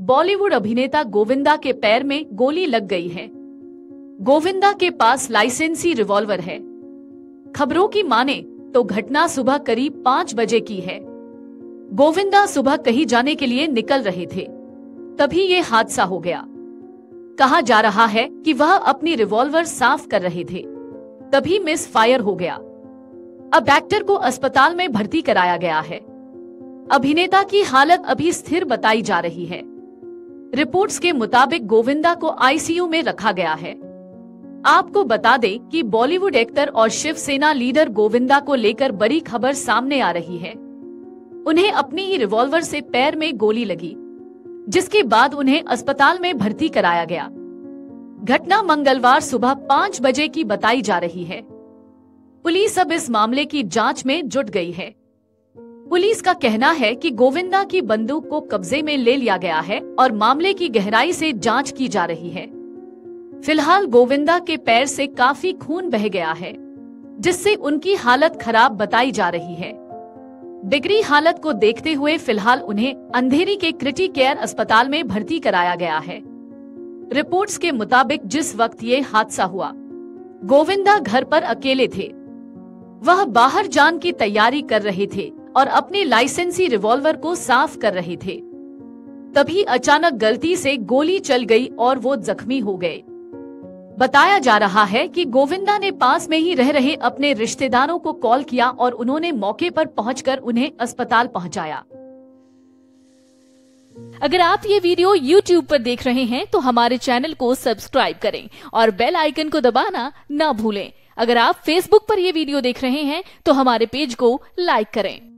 बॉलीवुड अभिनेता गोविंदा के पैर में गोली लग गई है। गोविंदा के पास लाइसेंसी रिवॉल्वर है। खबरों की माने तो घटना सुबह करीब पाँच बजे की है। गोविंदा सुबह कहीं जाने के लिए निकल रहे थे। तभी ये हादसा हो गया। कहा जा रहा है कि वह अपनी रिवॉल्वर साफ़ कर रहे थे। तभी मिस फायर हो गया। अब एक्टर को अस्पताल में भर्ती कराया गया है। अभिनेता की हालत अभी स्थिर बताई जा रही है। रिपोर्ट्स के मुताबिक गोविंदा को आईसीयू में रखा गया है। आपको बता दें कि बॉलीवुड एक्टर और शिवसेना लीडर गोविंदा को लेकर बड़ी खबर सामने आ रही है। उन्हें अपनी ही रिवॉल्वर से पैर में गोली लगी, जिसके बाद उन्हें अस्पताल में भर्ती कराया गया। घटना मंगलवार सुबह पाँच बजे की बताई जा रही है। पुलिस अब इस मामले की जाँच में जुट गई है। पुलिस का कहना है कि गोविंदा की बंदूक को कब्जे में ले लिया गया है और मामले की गहराई से जाँच की जा रही है। फ़िलहाल गोविंदा के पैर से काफ़ी खून बह गया है, जिससे उनकी हालत खराब बताई जा रही है। बिगड़ी हालत को देखते हुए फ़िलहाल उन्हें अंधेरी के क्रिटी केयर अस्पताल में भर्ती कराया गया है। रिपोर्ट्स के मुताबिक जिस वक्त ये हादसा हुआ, गोविंदा घर पर अकेले थे। वह बाहर जान की तैयारी कर रहे थे। और अपने लाइसेंसी रिवॉल्वर को साफ़ कर रहे थे। तभी अचानक गलती से गोली चल गई और वो जख्मी हो गए। बताया जा रहा है कि गोविंदा ने पास में ही रह रहे अपने रिश्तेदारों को कॉल किया और उन्होंने मौके पर पहुंचकर उन्हें अस्पताल पहुँचाया। अगर आप ये वीडियो YouTube पर देख रहे हैं तो हमारे चैनल को सब्सक्राइब करें और बेल आइकन को दबाना न भूलें। अगर आप Facebook पर यह वीडियो देख रहे हैं तो हमारे पेज को लाइक करें।